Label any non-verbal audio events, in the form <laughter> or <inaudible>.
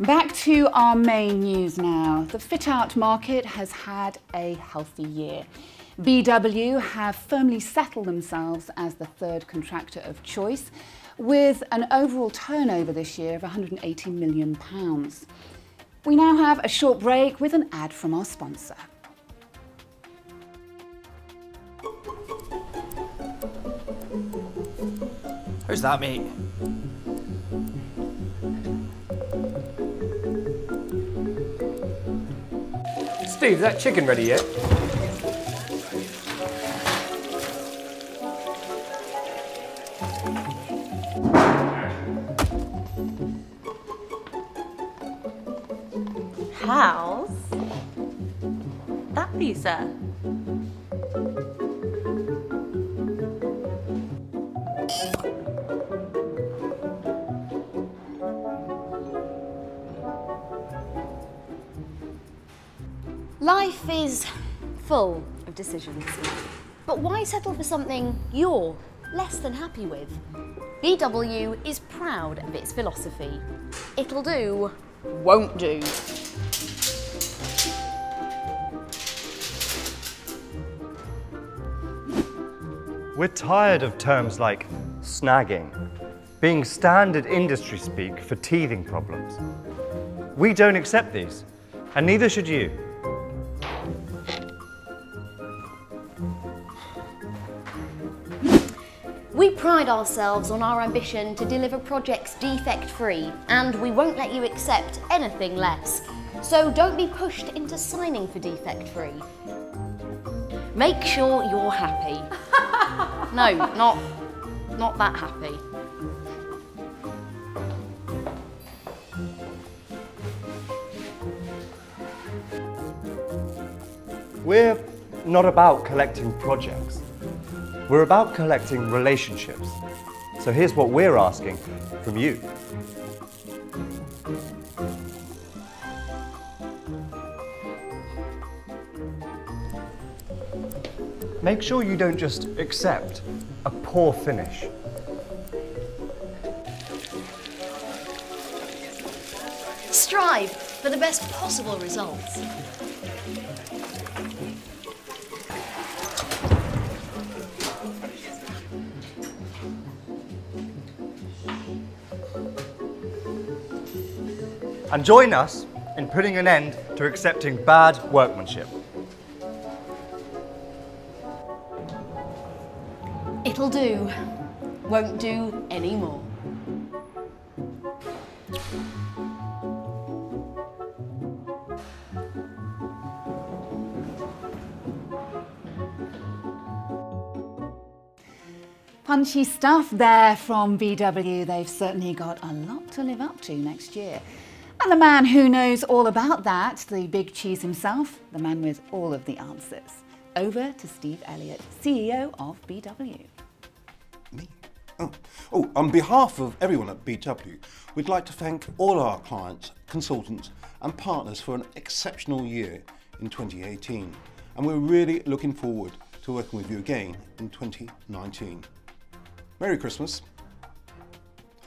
Back to our main news now. The fit out market has had a healthy year. BW have firmly settled themselves as the third contractor of choice with an overall turnover this year of £180 million. We now have a short break with an ad from our sponsor. Who's that, mate? Steve, is that chicken ready yet? How's that for Life is full of decisions. But why settle for something you're less than happy with? BW is proud of its philosophy. It'll do, won't do. We're tired of terms like snagging, being standard industry speak for teething problems. We don't accept these, and neither should you. We pride ourselves on our ambition to deliver projects defect-free, and we won't let you accept anything less. So don't be pushed into signing for defect-free. Make sure you're happy. <laughs> no, not, not that happy. We're not about collecting projects. We're about collecting relationships. So here's what we're asking from you. Make sure you don't just accept a poor finish. Strive for the best possible results. And join us in putting an end to accepting bad workmanship. It'll do, won't do anymore. Punchy stuff there from BW. They've certainly got a lot to live up to next year. And the man who knows all about that, the big cheese himself, the man with all of the answers. Over to Steve Elliott, CEO of BW. Me? Oh. oh, on behalf of everyone at BW, we'd like to thank all our clients, consultants and partners for an exceptional year in 2018. And we're really looking forward to working with you again in 2019. Merry Christmas. <laughs>